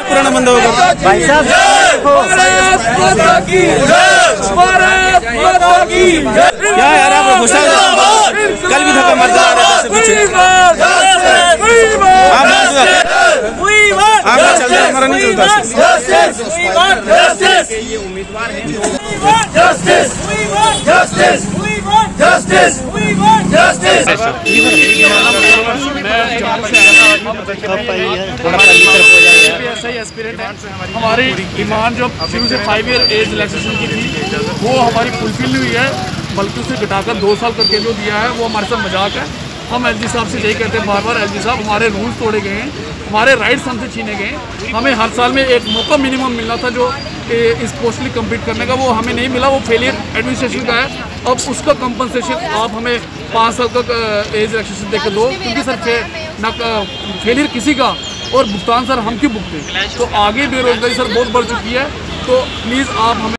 पुराना बंद होगा भाई साहब क्या यार आप गुस्सा कल भी आ रहे थे हमारा नहीं चलता हमारी डिमांड जो शुरू से फाइव ईयर एज रिलैक्सेशन की थी, वो हमारी फुलफिल हुई है, बल्कि उसे घटाकर दो साल करके जो दिया है, वो हमारे साथ मज़ाक है। हम एल साहब से यही कहते हैं बार बार एल साहब, हमारे रूल्स तोड़े गए हैं, हमारे राइट्स हमसे छीने गए हैं। हमें हर साल में एक मौका मिनिमम मिलना था जो ए, इस लिए कंप्लीट करने का वो हमें नहीं मिला वो फेलियर एडमिनिस्ट्रेशन का है। अब उसका कंपनसेशन आप हमें पाँच साल का एज रिलैक्सेशन देकर दो क्योंकि सर ना फेलियर किसी का और भुगतान सर हम क्यों भुगते? तो आगे बेरोजगारी सर बहुत बढ़ चुकी है तो प्लीज़ आप हमें